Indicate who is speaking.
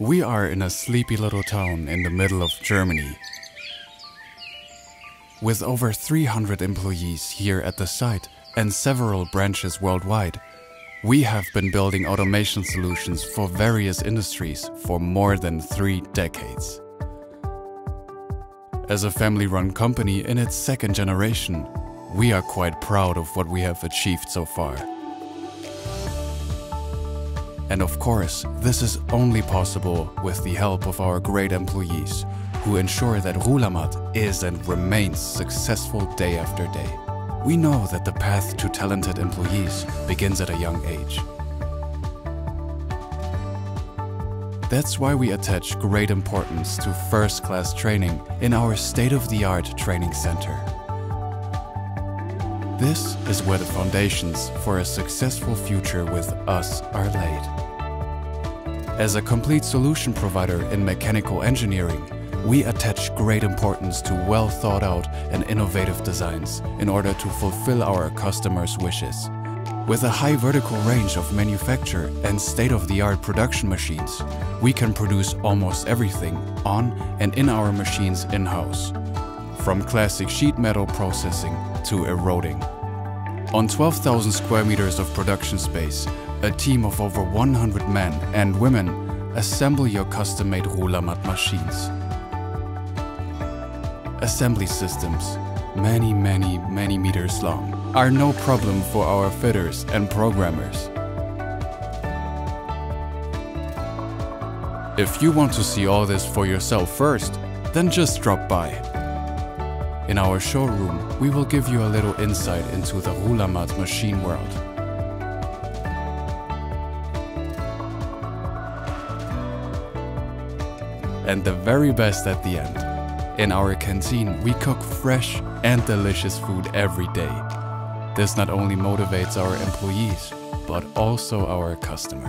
Speaker 1: We are in a sleepy little town in the middle of Germany. With over 300 employees here at the site and several branches worldwide, we have been building automation solutions for various industries for more than three decades. As a family-run company in its second generation, we are quite proud of what we have achieved so far. And of course, this is only possible with the help of our great employees, who ensure that Rulamat is and remains successful day after day. We know that the path to talented employees begins at a young age. That's why we attach great importance to first-class training in our state-of-the-art training center. This is where the foundations for a successful future with us are laid. As a complete solution provider in mechanical engineering, we attach great importance to well thought out and innovative designs in order to fulfill our customers' wishes. With a high vertical range of manufacture and state-of-the-art production machines, we can produce almost everything on and in our machines in-house from classic sheet metal processing to eroding. On 12,000 square meters of production space, a team of over 100 men and women assemble your custom-made Rulamat machines. Assembly systems, many, many, many meters long, are no problem for our fitters and programmers. If you want to see all this for yourself first, then just drop by. In our showroom, we will give you a little insight into the Rulamat machine world. And the very best at the end. In our canteen, we cook fresh and delicious food every day. This not only motivates our employees, but also our customers.